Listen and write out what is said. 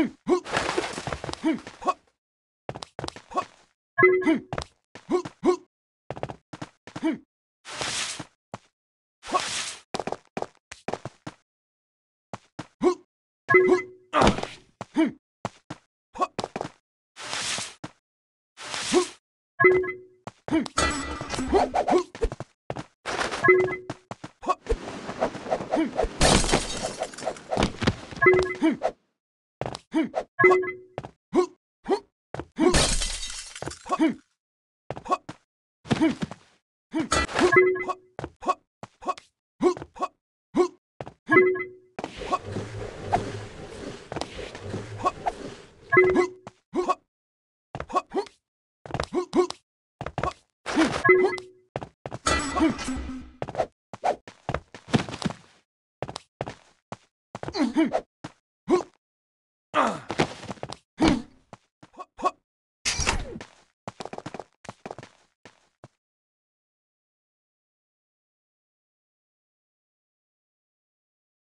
Hmm. 아!